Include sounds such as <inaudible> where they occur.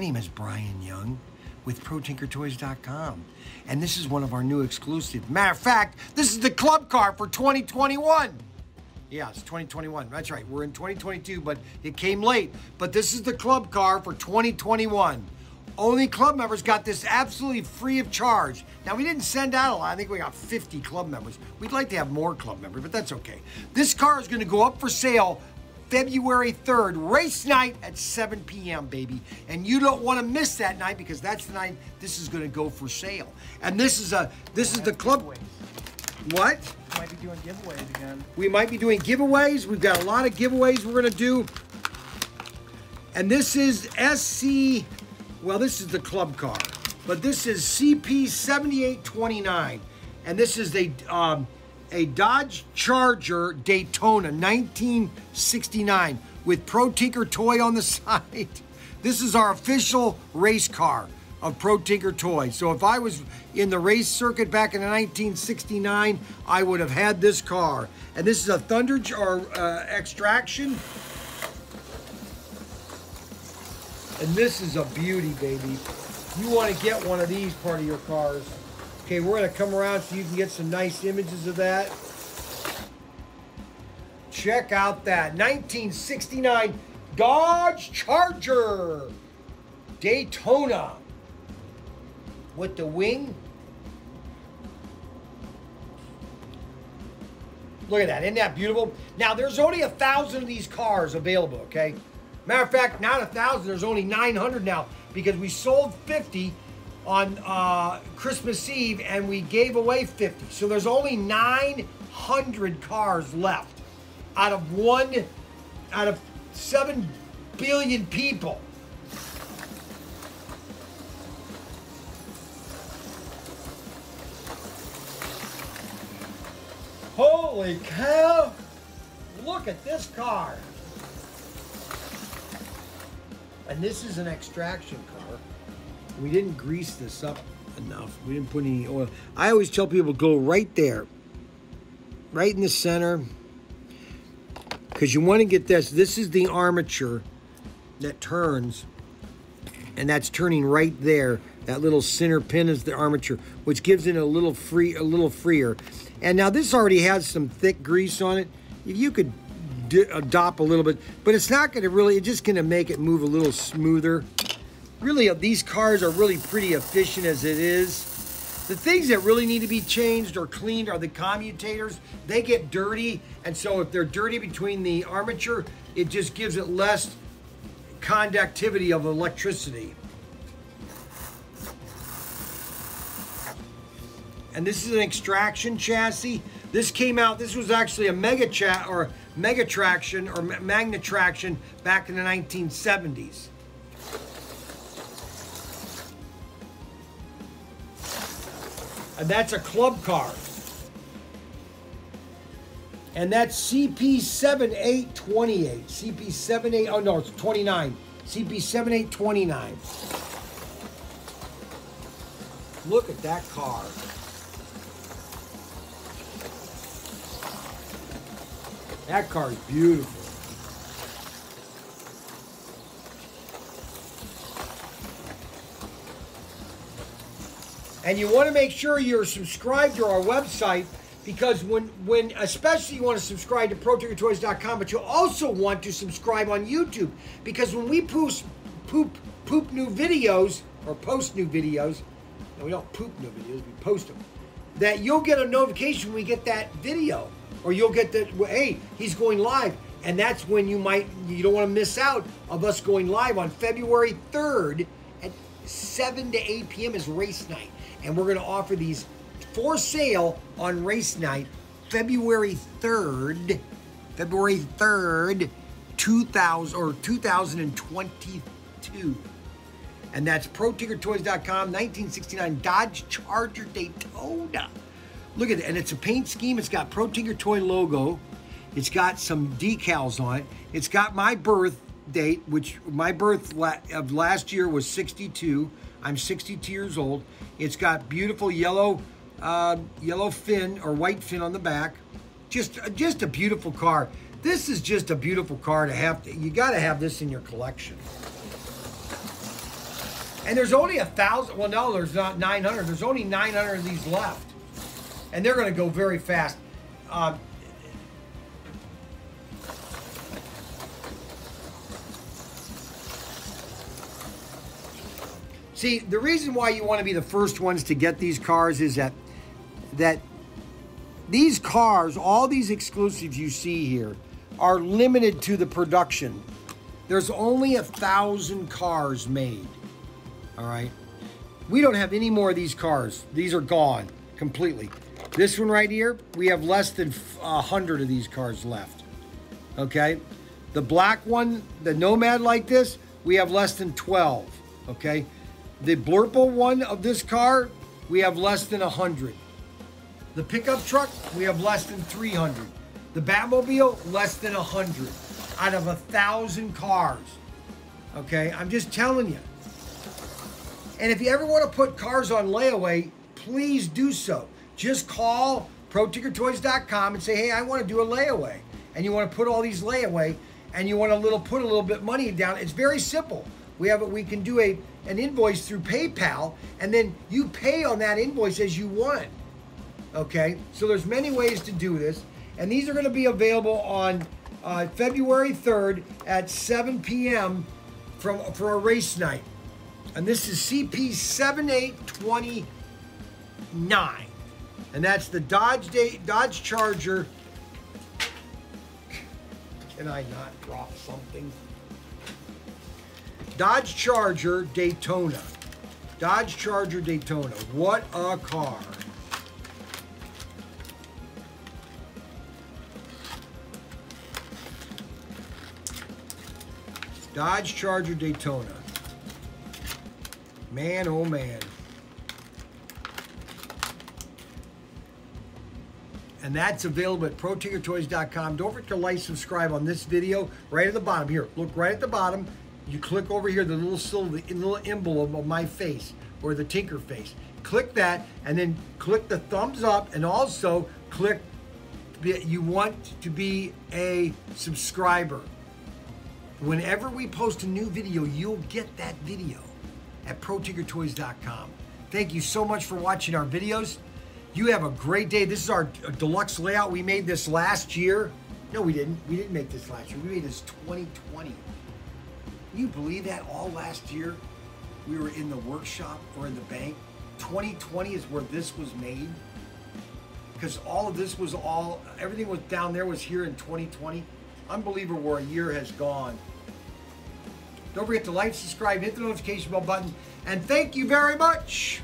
name is Bryan Young with ProTinkerToys.com, and this is one of our new exclusive. Matter of fact, this is the club car for 2021. Yeah, it's 2021. That's right. We're in 2022, but it came late. But this is the club car for 2021. Only club members got this absolutely free of charge. Now, we didn't send out a lot. I think we got 50 club members. We'd like to have more club members, but that's okay. This car is going to go up for sale February 3rd, race night at 7 p.m., baby. And you don't want to miss that night because that's the night this is going to go for sale. And this is a this is the club. Giveaways. What? Might be doing giveaways again. We might be doing giveaways. We've got a lot of giveaways we're going to do. And this is SC, well, this is the club car, but this is CP7829. And this is a, um, a Dodge Charger Daytona 1969 with ProTinkerToy on the <laughs> side. This is our official race car of ProTinkerToys. So if I was in the race circuit back in 1969, I would have had this car. And this is a Thunder or uh, X-Traction. And this is a beauty, baby. You want to get one of these part of your cars. Okay, we're going to come around so you can get some nice images of that. Check out that 1969 Dodge Charger Daytona with the wing. Look at that. Isn't that beautiful? Now, there's only a thousand of these cars available, okay? Matter of fact, not a thousand. There's only 900 now because we sold 50 on uh, Christmas Eve and we gave away 50. So there's only 900 cars left out of one, out of 7 billion people. Holy cow! Look at this car. And this is an X-Traction car. We didn't grease this up enough. We didn't put any oil. I always tell people go right there, right in the center, because you want to get this. This is the armature that turns, and that's turning right there. That little center pin is the armature, which gives it a little free, a little freer. And now this already has some thick grease on it. If you could uh, dop a little bit, but it's not going to really, it's just going to make it move a little smoother. Really, uh, these cars are really pretty efficient as it is. The things that really need to be changed or cleaned are the commutators. They get dirty, and so if they're dirty between the armature, it just gives it less conductivity of electricity. And this is an X-Traction chassis. This came out, this was actually a mega chat or mega traction or Magna-Traction back in the 1970s. And that's a club car. And that's CP7828. CP78, oh no, it's 29. CP7829. Look at that car. That car is beautiful. And you want to make sure you're subscribed to our website because when, when especially you want to subscribe to ProTinkerToys.com, but you'll also want to subscribe on YouTube because when we post poop poop new videos or post new videos, no, we don't poop new videos, we post them. That you'll get a notification when we get that video, or you'll get the hey, he's going live, and that's when you might you don't want to miss out of us going live on February third at seven to eight p.m. is race night and we're going to offer these for sale on race night, February 3rd, February 3rd, 2000 or 2022. And that's ProTinkerToys.com, 1969 Dodge Charger Daytona. Look at it, and it's a paint scheme. It's got Pro Toy logo. It's got some decals on it. It's got my birth date, which my birth of last year was 62. I'm 62 years old. It's got beautiful yellow, uh, yellow fin or white fin on the back. Just, just a beautiful car. This is just a beautiful car to have. To, you got to have this in your collection. And there's only a thousand. Well, no, there's not 900. There's only 900 of these left, and they're going to go very fast. Um, see, the reason why you want to be the first ones to get these cars is that that these cars, all these exclusives you see here, are limited to the production. There's only a thousand cars made. All right. We don't have any more of these cars. These are gone completely. This one right here, we have less than a hundred of these cars left. Okay. The black one, the Nomad like this, we have less than 12. Okay. The Blurple one of this car, we have less than 100. The pickup truck, we have less than 300. The Batmobile, less than 100 out of a thousand cars. Okay, I'm just telling you. And if you ever want to put cars on layaway, please do so. Just call ProTinkerToys.com and say, "Hey, I want to do a layaway," and you want to put all these layaway, and you want a little put a little bit money down. It's very simple. We have a we can do a an invoice through PayPal, and then you pay on that invoice as you want. Okay, so there's many ways to do this, and these are going to be available on uh, February 3rd at 7 p.m. from for a race night, and this is CP 7829, and that's the Dodge Day, Dodge Charger. Can I not drop something? Dodge Charger Daytona. Dodge Charger Daytona. What a car. Dodge Charger Daytona. Man, oh man. And that's available at ProTinkerToys.com. Don't forget to like, subscribe on this video right at the bottom. Here, look right at the bottom. You click over here, the little the little emblem of my face or the Tinker face. Click that and then click the thumbs up and also click you want to be a subscriber. Whenever we post a new video, you'll get that video at ProTinkerToys.com. Thank you so much for watching our videos. You have a great day. This is our deluxe layout. We made this last year. No, we didn't. We didn't make this last year. We made this 2020. You believe that all last year we were in the workshop or in the bank? 2020 is where this was made. Because all of this was all, everything was down there was here in 2020. Unbelievable where a year has gone. Don't forget to like, subscribe, hit the notification bell button, and thank you very much.